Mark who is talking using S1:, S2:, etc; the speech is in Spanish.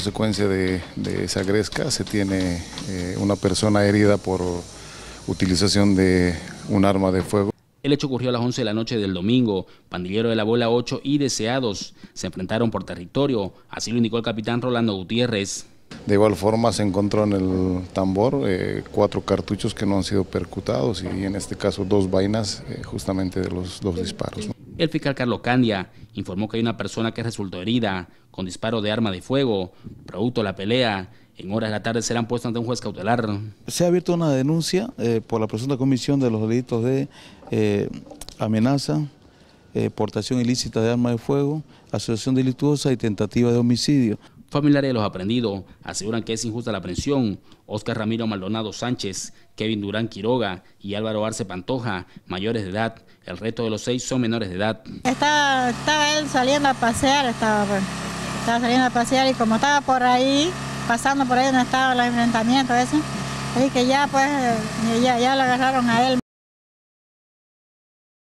S1: consecuencia de, esa gresca se tiene eh, una persona herida por utilización de un arma de fuego.
S2: El hecho ocurrió a las 11 de la noche del domingo. Pandillero de la bola 8 y deseados se enfrentaron por territorio. Así lo indicó el capitán Rolando Gutiérrez.
S1: De igual forma se encontró en el tambor eh, cuatro cartuchos que no han sido percutados y en este caso dos vainas eh, justamente de los dos disparos.
S2: El fiscal Carlos Candia informó que hay una persona que resultó herida con disparo de arma de fuego. Producto de la pelea, en horas de la tarde serán puestos ante un juez cautelar.
S3: Se ha abierto una denuncia eh, por la presunta comisión de los delitos de amenaza, portación ilícita de arma de fuego, asociación delictuosa y tentativa de homicidio.
S2: Familiares de los aprendidos aseguran que es injusta la prisión. Oscar Ramiro Maldonado Sánchez, Kevin Durán Quiroga y Álvaro Arce Pantoja, mayores de edad. El resto de los seis son menores de edad.
S4: Estaba, él saliendo a pasear, estaba, pues, estaba saliendo a pasear y como estaba por ahí, pasando por ahí donde estaba el enfrentamiento ese, y que ya pues ya lo agarraron a él